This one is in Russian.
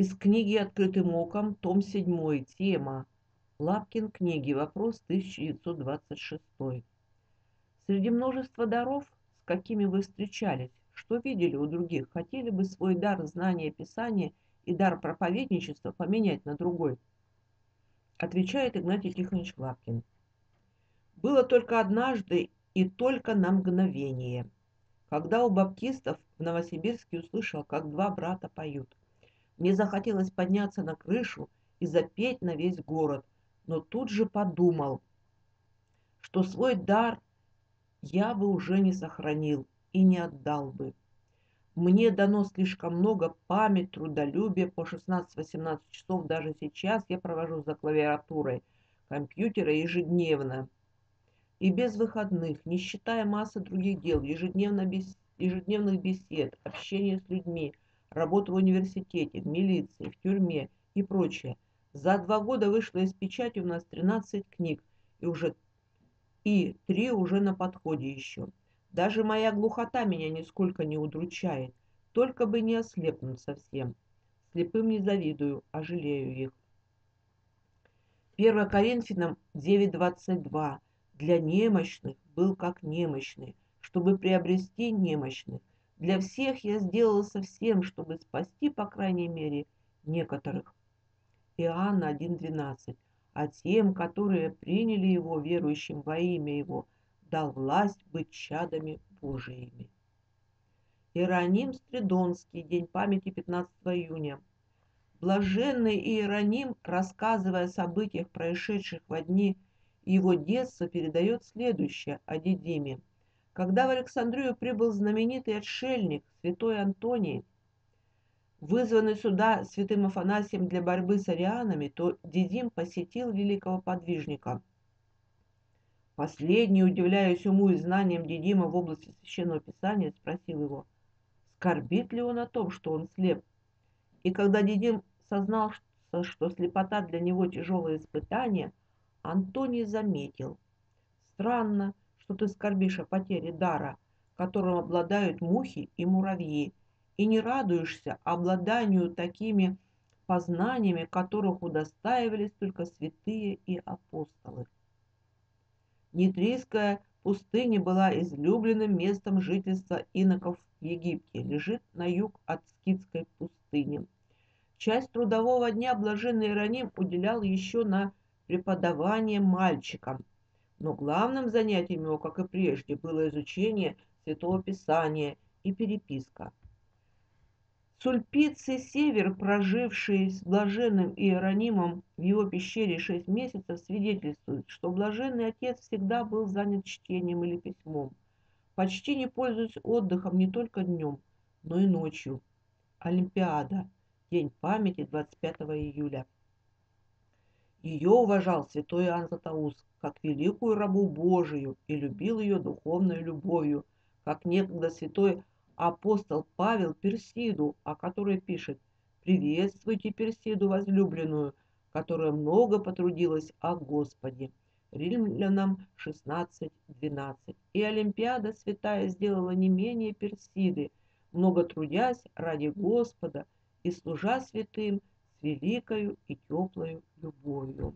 Из книги «Открытым оком», том 7, тема Лапкин книги, вопрос 1926. Среди множества даров, с какими вы встречались, что видели у других, хотели бы свой дар знания Писания и дар проповедничества поменять на другой? Отвечает Игнатий Тихонович Лапкин. Было только однажды и только на мгновение, когда у баптистов в Новосибирске услышал, как два брата поют. Мне захотелось подняться на крышу и запеть на весь город, но тут же подумал, что свой дар я бы уже не сохранил и не отдал бы. Мне дано слишком много память, трудолюбия, по 16-18 часов даже сейчас я провожу за клавиатурой компьютера ежедневно. И без выходных, не считая массы других дел, ежедневно бес... ежедневных бесед, общения с людьми – работу в университете, в милиции, в тюрьме и прочее. За два года вышло из печати у нас 13 книг, и уже и три уже на подходе еще. Даже моя глухота меня нисколько не удручает, только бы не ослепнуть совсем. Слепым не завидую, а жалею их. 1 Коринфянам 9.22. Для немощных был как немощный, чтобы приобрести немощных. Для всех я сделал совсем, чтобы спасти, по крайней мере, некоторых. Иоанна 1.12. А тем, которые приняли его, верующим во имя его, дал власть быть чадами Божиими. Иероним Стридонский, день памяти 15 июня. Блаженный Иероним, рассказывая о событиях, происшедших в дни его детства, передает следующее о Дедиме – когда в Александрию прибыл знаменитый отшельник святой Антоний, вызванный сюда святым Афанасием для борьбы с арианами, то Дидим посетил великого подвижника. Последний, удивляясь уму и знаниям Дидима в области Священного Писания, спросил его, скорбит ли он о том, что он слеп. И когда Дидим сознал, что слепота для него тяжелое испытание, Антоний заметил. Странно, что ты скорбишь о потере дара, которым обладают мухи и муравьи, и не радуешься обладанию такими познаниями, которых удостаивались только святые и апостолы. Нитрийская пустыня была излюбленным местом жительства иноков в Египте, лежит на юг от Скидской пустыни. Часть трудового дня блаженный Иероним уделял еще на преподавание мальчикам, но главным занятием его, как и прежде, было изучение Святого Писания и переписка. Сульпиций Север, проживший с блаженным Иеронимом в его пещере шесть месяцев, свидетельствует, что блаженный отец всегда был занят чтением или письмом, почти не пользуясь отдыхом не только днем, но и ночью. Олимпиада. День памяти 25 июля. Ее уважал святой Иоанн Златоуст как великую рабу Божию и любил ее духовной любовью, как некогда святой апостол Павел Персиду, о которой пишет «Приветствуйте Персиду возлюбленную, которая много потрудилась о Господе». Римлянам 16.12. И Олимпиада святая сделала не менее Персиды, много трудясь ради Господа и служа святым, великою и теплою любовью.